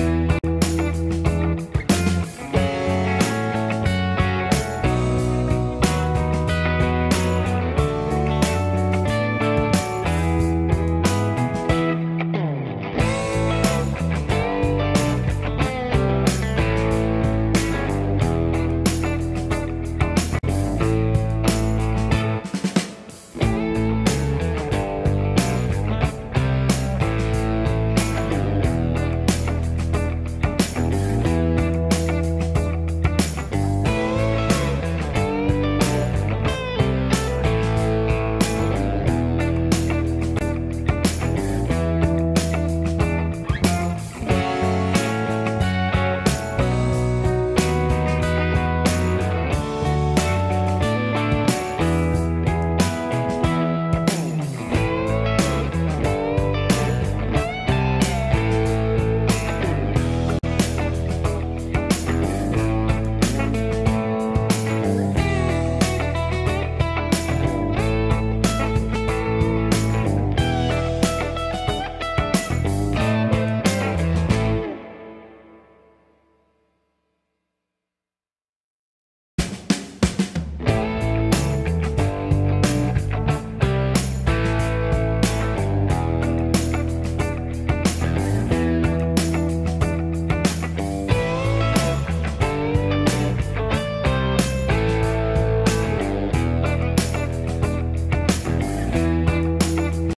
you